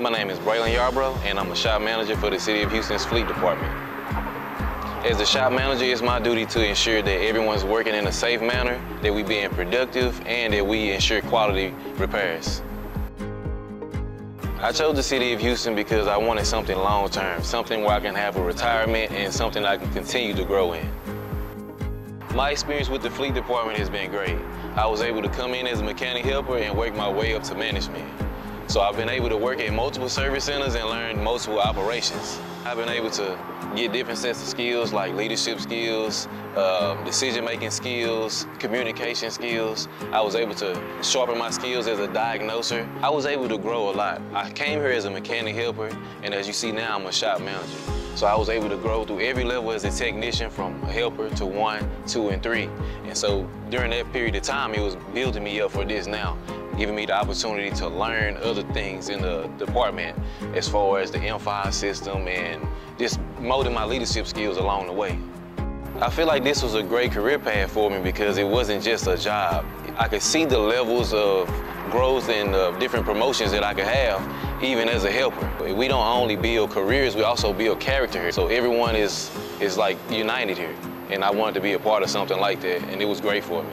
My name is Braylon Yarborough, and I'm a shop manager for the City of Houston's Fleet Department. As the shop manager, it's my duty to ensure that everyone's working in a safe manner, that we're being productive, and that we ensure quality repairs. I chose the City of Houston because I wanted something long-term, something where I can have a retirement and something I can continue to grow in. My experience with the fleet department has been great. I was able to come in as a mechanic helper and work my way up to management. So I've been able to work at multiple service centers and learn multiple operations. I've been able to get different sets of skills like leadership skills, uh, decision-making skills, communication skills. I was able to sharpen my skills as a diagnoser. I was able to grow a lot. I came here as a mechanic helper, and as you see now, I'm a shop manager. So I was able to grow through every level as a technician from a helper to one, two, and three. And so during that period of time, it was building me up for this now giving me the opportunity to learn other things in the department as far as the M5 system and just molding my leadership skills along the way. I feel like this was a great career path for me because it wasn't just a job. I could see the levels of growth and uh, different promotions that I could have even as a helper. We don't only build careers, we also build character here. So everyone is, is like united here. And I wanted to be a part of something like that, and it was great for me.